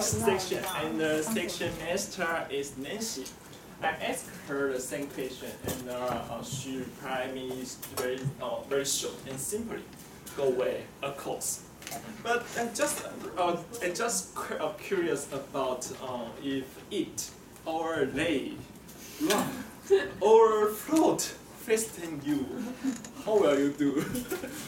next section, and the section master is Nancy. I asked her the same question, and uh, uh, she replied me very, uh, very short and simply, "Go away, of course." But I'm just, uh, I'm just uh, curious about uh, if it or they run or float faster you, how will you do?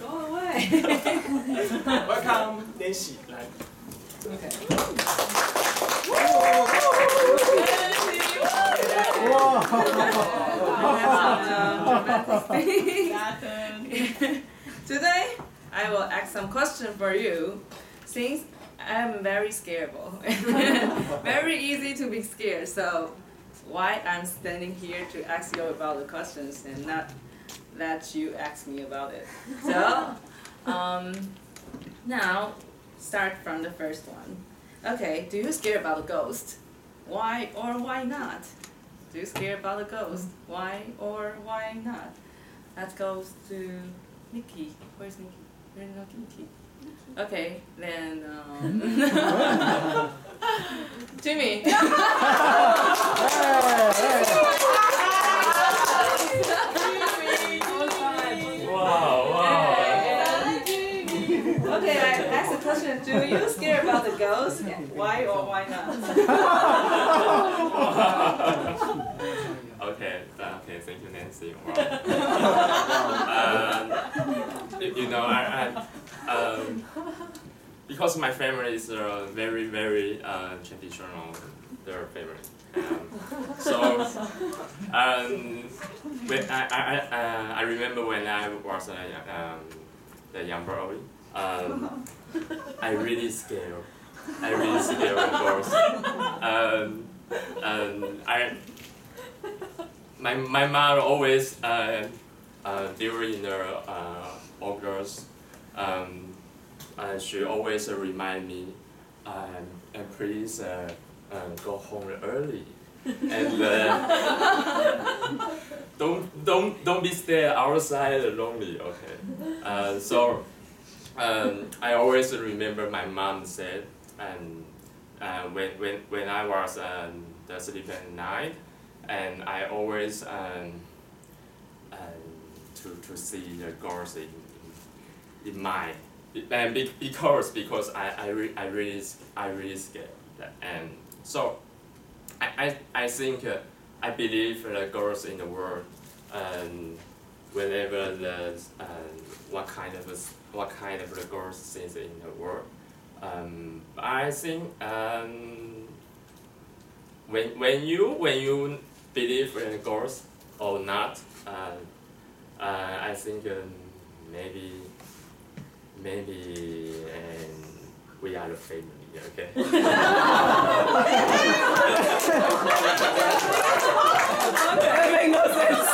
Go away. Welcome, Nancy. Today, I will ask some questions for you. Since I'm very scareable, very easy to be scared. So, why I'm standing here to ask you about the questions and not let you ask me about it. So, um, now start from the first one. Okay, do you scare about a ghost? Why or why not? Do you scare about a ghost? Why or why not? That goes to Nikki. Where's Nikki? Where's not Nikki? Okay, then um, Jimmy. Question, do you scare about the ghost? Why or why not? Okay, okay, thank you, Nancy. Wow. um, you, know, I, I um, because my family is uh, very, very uh, traditional, their family. Um, so, um, when I, I, I, uh, I remember when I was a um, the young boy, um, I really scared. I really scared of course. Um, um, I, my, my mom always uh, uh, during the uh, August, um, uh, she always uh, remind me, um, and please uh, uh, go home early, and uh, don't don't don't be stay outside lonely. Okay, uh, so um, I always remember my mom said, and uh, when when when I was um, the sleep at night and I always um, um, to to see the girls in, in, my and be, because because I I, re, I really I really scared and so I I, I think uh, I believe the girls in the world um, whenever the um, what kind of what kind of the girls things in the world um, I think um, when when you when you believe in ghosts or not, uh, uh, I think um, maybe maybe um, we are the family. Okay. That makes no sense.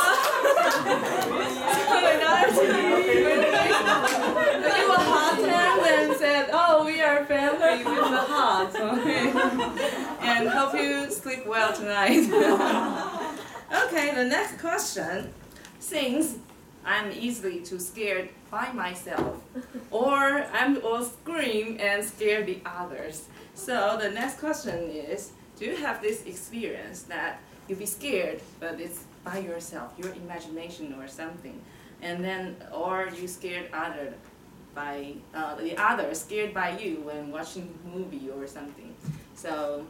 you were hot and said, "Oh, we are family with the heart." Okay. and hope you well tonight. okay, the next question. Since I'm easily too scared by myself, or I'm all scream and scare the others. So the next question is, do you have this experience that you be scared, but it's by yourself, your imagination or something, and then or you scared other by uh, the other scared by you when watching movie or something. So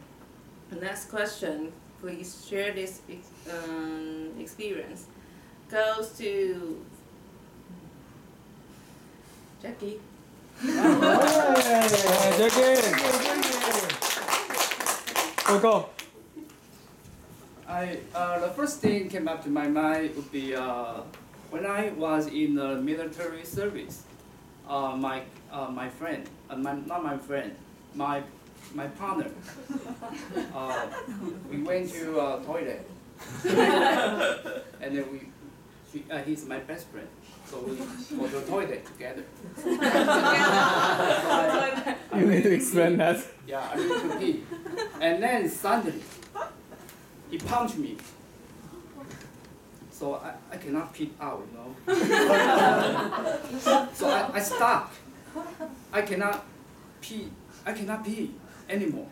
next question, please share this um, experience. Goes to Jackie. Go go. I uh, the first thing came up to my mind would be uh, when I was in the military service. Uh, my uh, my friend, uh, my, not my friend, my my partner. Uh, we went to uh, toilet, and then we, she, uh, he's my best friend, so we go to toilet together. You need to explain that. Yeah, I need to pee. And then suddenly, he punched me. So I, I cannot pee out, you know. so I, I stopped. I cannot pee. I cannot pee anymore.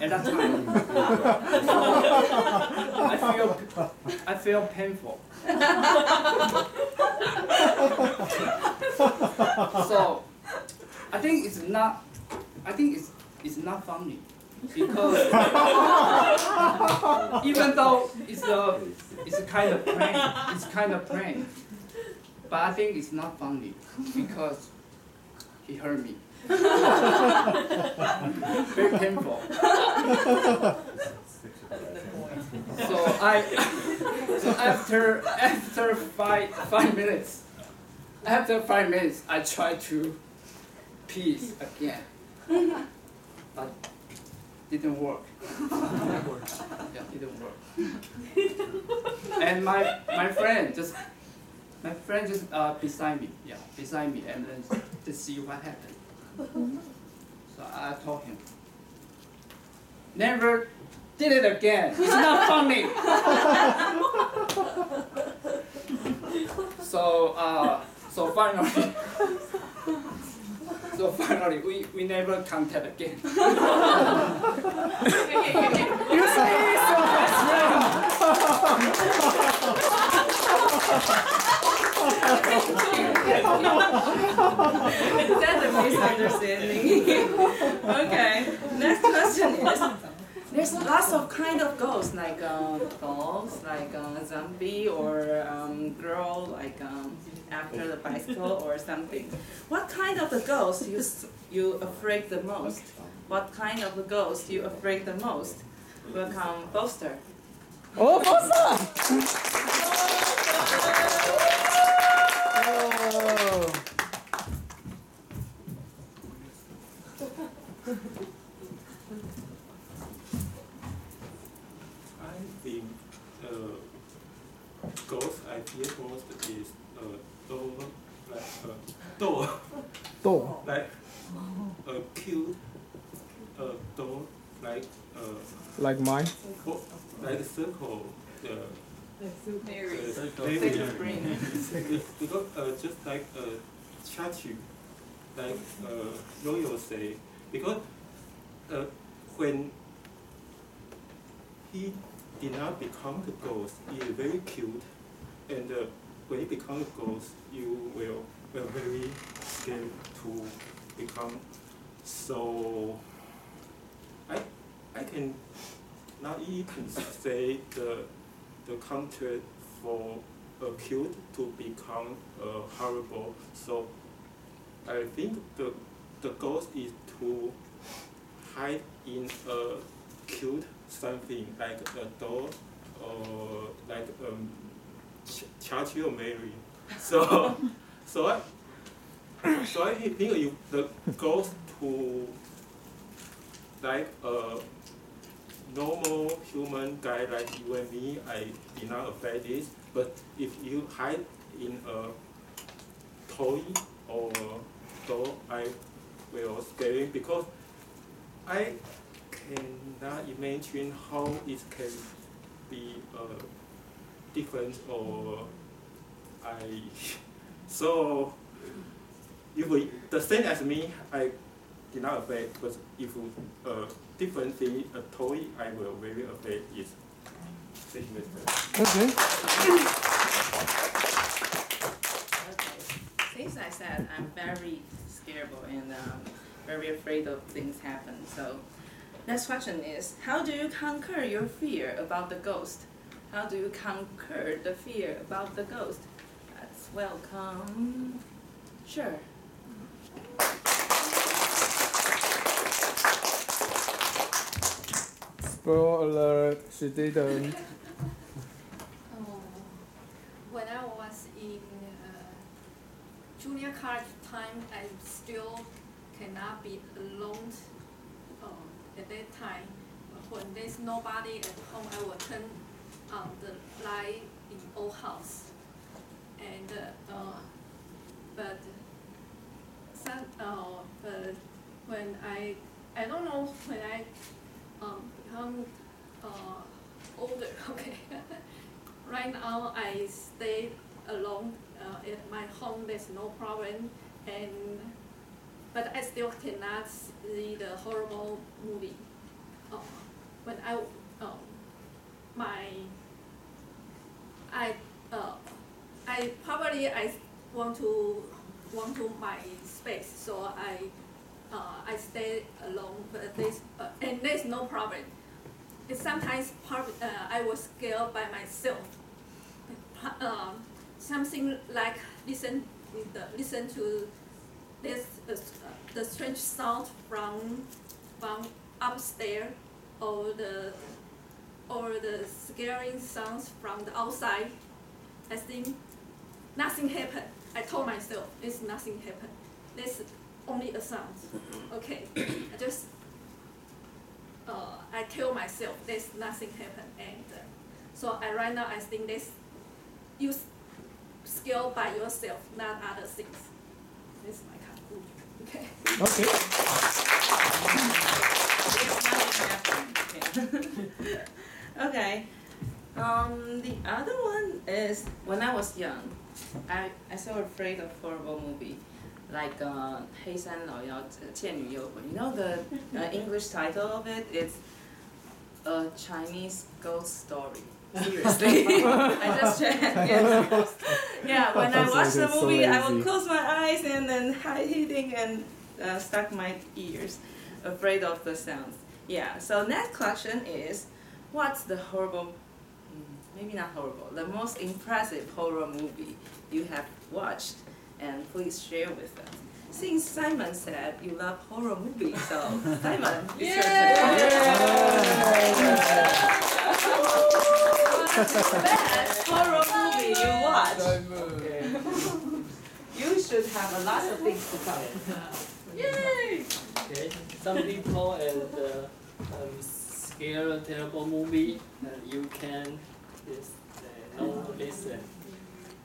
at that time. I feel I feel painful. so I think it's not I think it's it's not funny because even though it's a it's a kind of prank it's kind of prank but I think it's not funny because he hurt me very painful so I so after after five five minutes after five minutes I try to peace again. But didn't work. Yeah didn't work. And my my friend just my friend just uh beside me. Yeah beside me and then to see what happened. So I told him never did it again. It's not funny. So uh so finally so finally we we never contact again. You your best friend That's a misunderstanding. okay, next question is, there's lots of kind of ghosts, like uh, dolls, like uh, zombie, or um, girl, like um, after the bicycle or something. What kind of the ghost you you afraid the most? What kind of the ghost you afraid the most? Welcome, Boaster. Oh, 봤 door, 또. like a cute uh, door, like uh, Like mine? fo- like circle, the Mary. the Sacred spring. because uh, just like a statue, like uh, royal say, because uh, when he did not become the ghost, he is very cute, and uh, when he become a ghost, you will will very scared to become. So I I can not even say the the contract for a cute to become uh, horrible. So I think the the goal is to hide in a cute something like a doll or like um Ch- or Mary. So so I so I think you the goal to like a normal human guy like you and me, I did not affect this. But if you hide in a toy or doll, I will scare him because I cannot imagine how it can be uh, different or I so if we, the same as me, I did not afraid, but if a uh, different thing, a toy, I will very afraid is. Thank you, Okay. Things I said, I'm very scared and um, very afraid of things happen. So next question is, how do you conquer your fear about the ghost? How do you conquer the fear about the ghost? Let's welcome. Sure. Spoiler alert, she didn't. Oh, when I was in uh, junior college time, I still cannot be alone uh, at that time. When there's nobody at home, I will turn on the light in old house. And uh, uh, but some uh, but when I I don't know when I um, become uh, older, okay. right now I stay alone uh, at my home. There's no problem, and but I still cannot see the horrible movie. Oh, I um, my I uh, I probably I want to want to my space, so I uh, I stay alone. But there's uh, and there's no problem. It's sometimes prob- uh, I was scared by myself. Um, something like listen the, listen to this uh, the strange sound from from upstairs or the or the scaring sounds from the outside. I think nothing happened. I told myself it's nothing happened. This only a sound. Okay, I just uh, I tell myself there's nothing happened and uh, so I right now I think this you s- skill by yourself, not other things. This is my conclusion. Okay. Okay. okay. Um, the other one is when I was young, I I so afraid of horrible movie, like uh, 黑山老妖倩女幽魂. You know the uh, English title of it? It's a Chinese ghost story. Seriously, I just checked. Yeah, yeah when I watched the Translated so movie, I would easy. close my eyes and then hiding and uh, stuck my ears, afraid of the sounds. Yeah. So next question is, what's the horrible, mm, maybe not horrible, the most impressive horror movie you have watched, and please share with us. Since Simon said you love horror movies, so Simon, it's your turn. Best horror movie you watch. You should have a lot of things to tell. Yay! Okay, some people and uh, um, scare terrible movie, and you can yes, uh, no listen.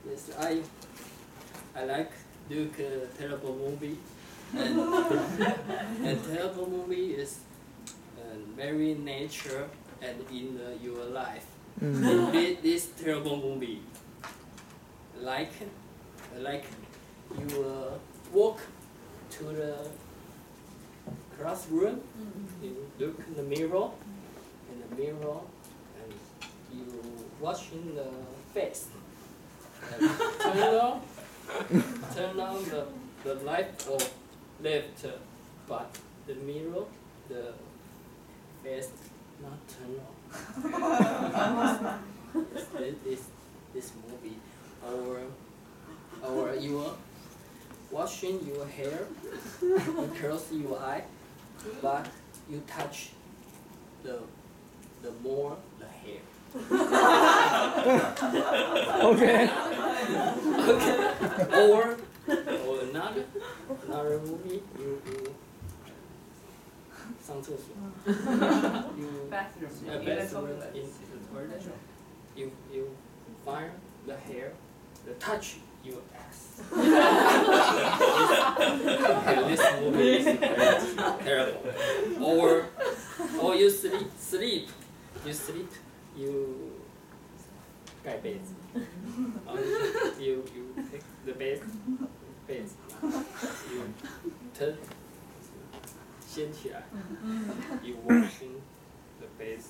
Yes, I I like look uh, terrible movie, and and terrible movie is uh, very nature and in uh, your life. Mm. Thi- this terrible movie, like like you uh, walk to the classroom, you look in the mirror, in the mirror, and you washing the face. And turn on, turn on the, the light or left, but the mirror, the face not turn on. this, this, this movie, or or you are washing your hair, you close your eye, but you touch the the more the hair. Okay. okay. Or or another another movie you you 上厕所 you Bathroom. a in the bathroom toilet. in the toilet you you find the hair the touch your ass okay, this movie is very terrible or or you sleep sleep you sleep you 盖被子 or you you take the bed 被子 you turn 掀起来 you washing the face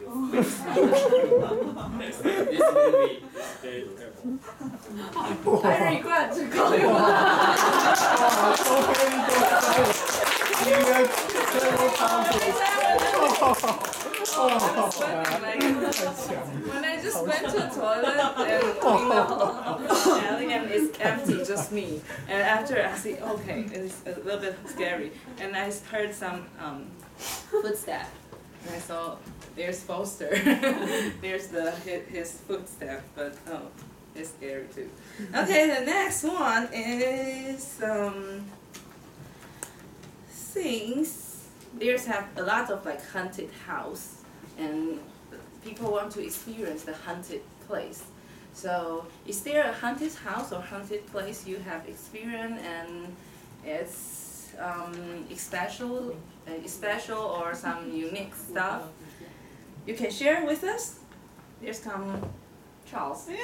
your face this movie is very terrible I regret to call you When I just went to the toilet and alley and it's empty, just me. And after I see, okay, it's a little bit scary. And I heard some um, footstep. And I saw there's Foster. there's the his, his footstep, but oh, it's scary too. Okay, the next one is um things. There's have a lot of like haunted house, and people want to experience the haunted place. So, is there a haunted house or haunted place you have experienced and it's um, special, uh, special or some unique stuff? You can share with us. There's come Charles. he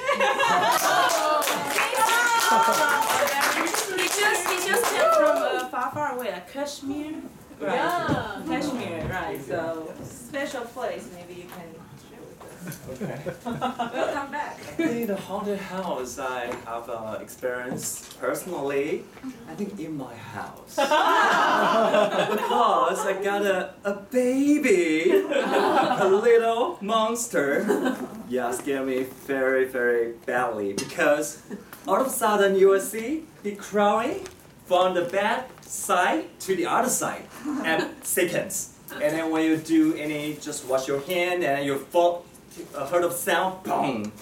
just he just came from uh, far far away, like Kashmir. Right. Yeah. Kashmir, right? So special place. Maybe you can share with us. Okay. Welcome back. I think the haunted house I have uh, experienced personally, I think in my house. because I got a, a baby, a little monster. Yeah, scared me very, very badly because all of a sudden you will see he crawling from the bed side to the other side and seconds. And then when you do any, just wash your hand and you fall, uh, heard of sound, boom.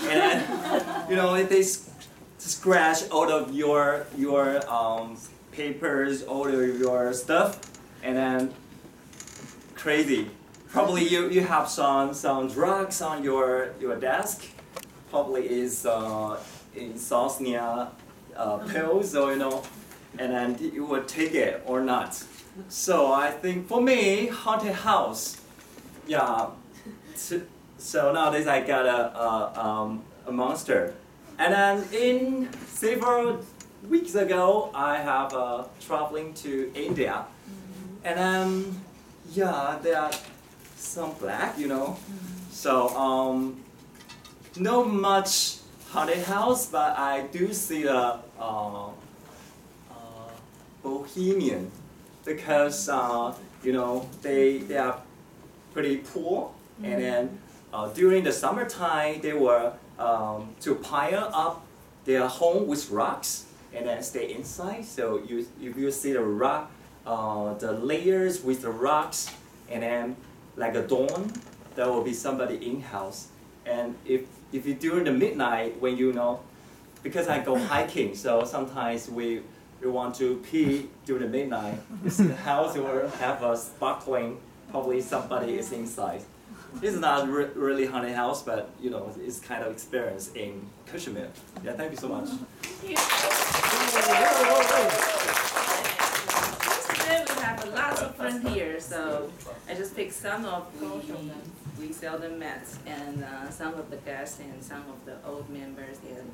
And then, you know, they scratch all of your your um, papers, all of your stuff, and then crazy. Probably you, you have some some drugs on your your desk. Probably is uh, insomnia uh, pills, or you know, and then you would take it or not. So I think for me, haunted house, yeah. so nowadays I got a, a, um, a monster. And then in several weeks ago, I have uh, traveling to India. And then, yeah, there are some black, you know. So, um, not much haunted house, but I do see a uh, uh, bohemian because, uh, you know, they, they are pretty poor. And then uh, during the summertime, they were um, to pile up their home with rocks and then stay inside. So you, if you see the rock, uh, the layers with the rocks, and then like a dawn, there will be somebody in house. And if if you during the midnight when you know, because I go hiking, so sometimes we we want to pee during the midnight. You see the house will have a sparkling. Probably somebody is inside. It's not re- really haunted house, but you know, it's kind of experience in Kashmir. Yeah, thank you so much. Today we have lots of friends here, so I just picked some of we we seldom met, and uh, some of the guests, and some of the old members, and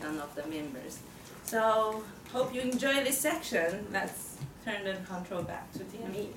some of the members. So hope you enjoy this section. Let's turn the control back to Tammy.